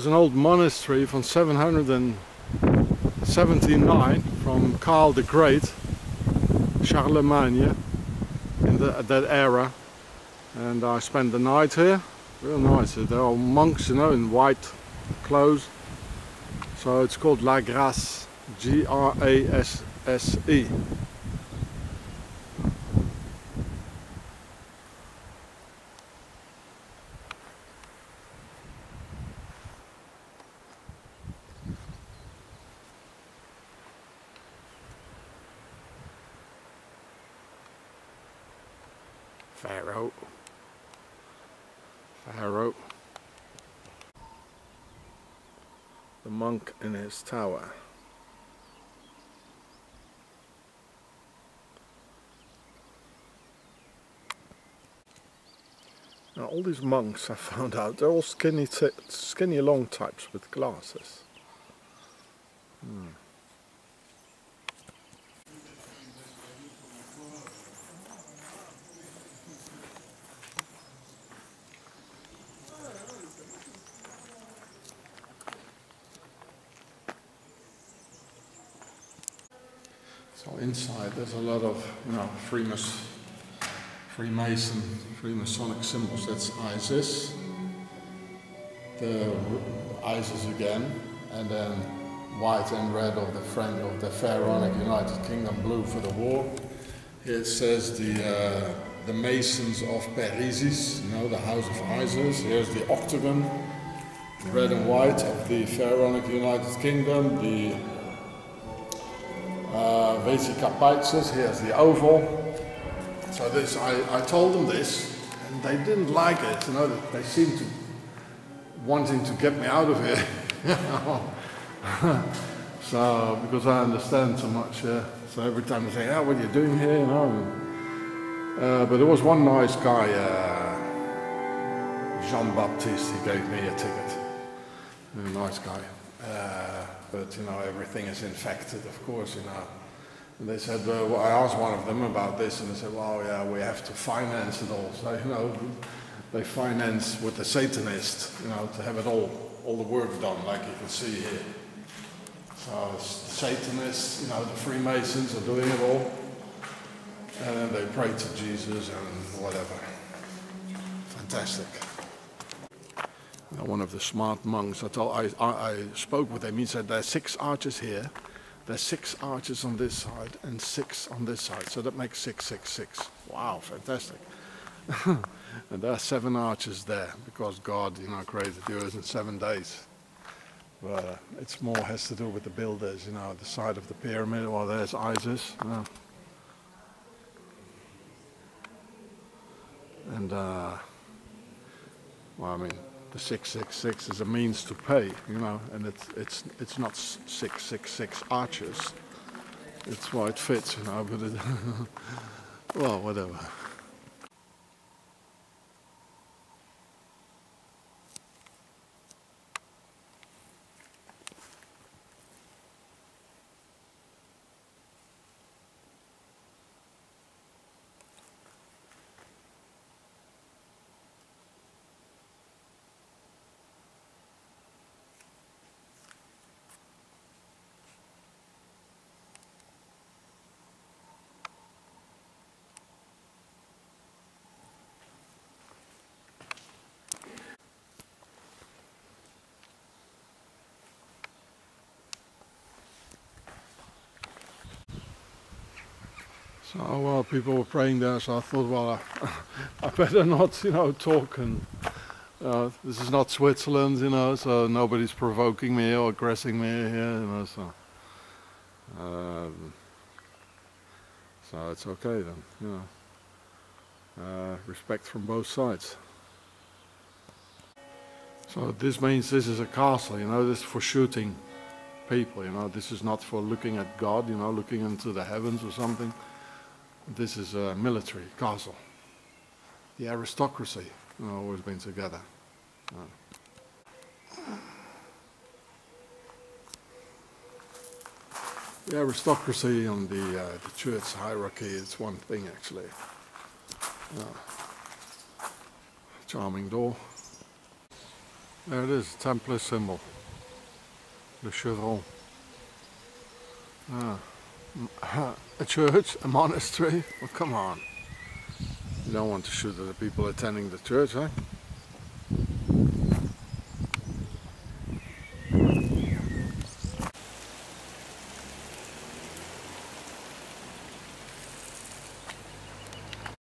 Here's an old monastery from 779 from Karl the Great, Charlemagne, in the, that era. And I spent the night here. Real nice. They're all monks, you know, in white clothes. So it's called La Grasse, G-R-A-S-S-E. Pharaoh. Pharaoh. The monk in his tower. Now all these monks I found out, they're all skinny, skinny long types with glasses. Hmm. So inside there's a lot of you know Freemas, Freemason, Freemasonic symbols. That's Isis, the Isis again, and then white and red of the French of the Pharaonic United Kingdom, blue for the war. Here it says the uh, the Masons of Perizis, you know, the House of Isis. Here's the octagon, red and white of the Pharaonic United Kingdom. The uh, Vesica Pisces, here's the oval. So this, I, I told them this, and they didn't like it. You know, they seemed to wanting to get me out of here. so because I understand so much, yeah. So every time they say, "Oh, what are you doing here?" You know. Uh, but there was one nice guy, uh, Jean Baptiste. He gave me a ticket. A nice guy. Uh, but you know everything is infected, of course, you know. And they said, uh, well, I asked one of them about this, and they said, well, yeah, we have to finance it all. So, you know, they finance with the Satanists, you know, to have it all, all the work done, like you can see here. So the Satanists, you know, the Freemasons are doing it all. And then they pray to Jesus and whatever. Fantastic one of the smart monks. I, told, I, I, I, spoke with him. He said there are six arches here, there's six arches on this side, and six on this side. So that makes six, six, six. Wow, fantastic. and there are seven arches there because God, you know, created the earth in seven days. But uh, it's more has to do with the builders, you know, the side of the pyramid. Well, there's Isis. And, uh, well, I mean, the 666 is a means to pay, you know, and it's it's it's not 666 arches. It's why it fits, you know, but it, well, whatever. So well, people were praying there, so I thought, well, I, I better not, you know, talk. And uh, this is not Switzerland, you know, so nobody's provoking me or aggressing me here, you know. So, um, so it's okay then, you know. Uh, respect from both sides. So this means this is a castle, you know. This is for shooting people, you know. This is not for looking at God, you know, looking into the heavens or something. This is a military castle. The aristocracy have always been together. The aristocracy and the, uh, the church hierarchy is one thing actually. Uh, charming door. There it is, Templar symbol. The chevron. Ah. A church, a monastery. Well, come on. You don't want to shoot at the people attending the church, eh?